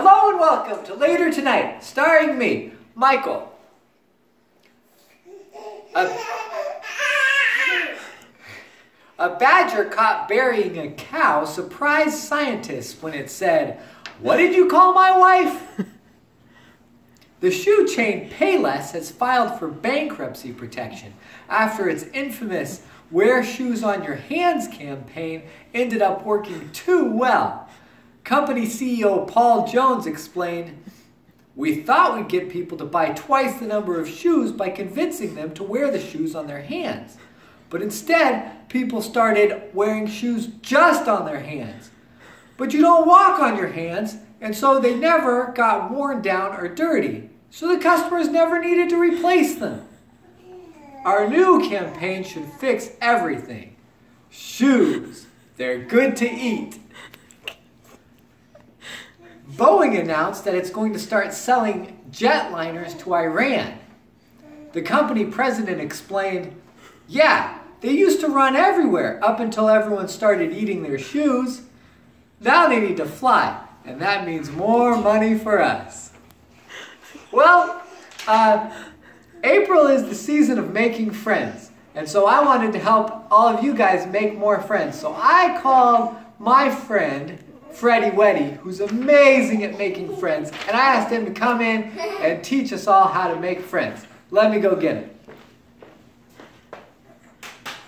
Hello and welcome to Later Tonight, starring me, Michael. A, a badger caught burying a cow surprised scientists when it said, What did you call my wife? The shoe chain Payless has filed for bankruptcy protection after its infamous Wear Shoes on Your Hands campaign ended up working too well. Company CEO Paul Jones explained, We thought we'd get people to buy twice the number of shoes by convincing them to wear the shoes on their hands. But instead, people started wearing shoes just on their hands. But you don't walk on your hands, and so they never got worn down or dirty. So the customers never needed to replace them. Our new campaign should fix everything. Shoes, they're good to eat. Boeing announced that it's going to start selling jetliners to Iran. The company president explained, yeah, they used to run everywhere up until everyone started eating their shoes. Now they need to fly, and that means more money for us. Well, uh, April is the season of making friends. And so I wanted to help all of you guys make more friends. So I called my friend, Freddy Weddy, who's amazing at making friends, and I asked him to come in and teach us all how to make friends. Let me go get him.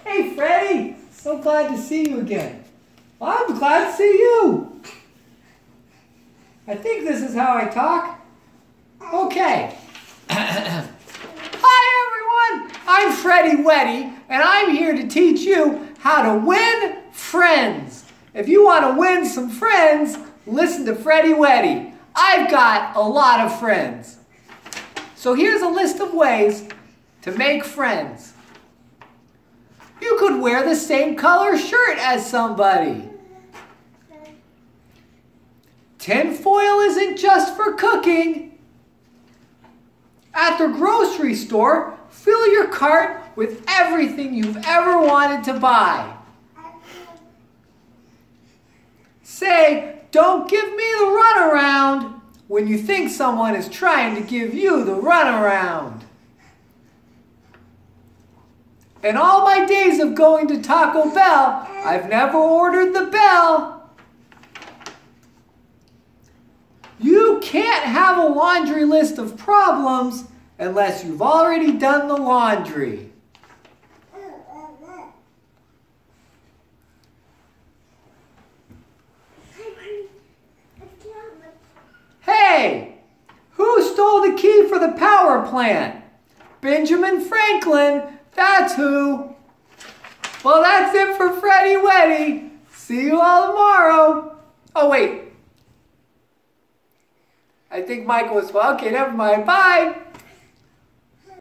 Hey, Freddy! So glad to see you again. I'm glad to see you. I think this is how I talk. Okay. Hi, everyone. I'm Freddy Weddy, and I'm here to teach you how to win friends. If you want to win some friends, listen to Freddy Weddy. I've got a lot of friends. So here's a list of ways to make friends. You could wear the same color shirt as somebody. Tinfoil isn't just for cooking. At the grocery store, fill your cart with everything you've ever wanted to buy. Say, don't give me the runaround when you think someone is trying to give you the runaround. In all my days of going to Taco Bell, I've never ordered the bell. You can't have a laundry list of problems unless you've already done the laundry. Hey, who stole the power plant? Benjamin Franklin, that's who. Well, that's it for Freddy Weddy. See you all tomorrow. Oh, wait. I think Michael was, well, okay, never mind. Bye.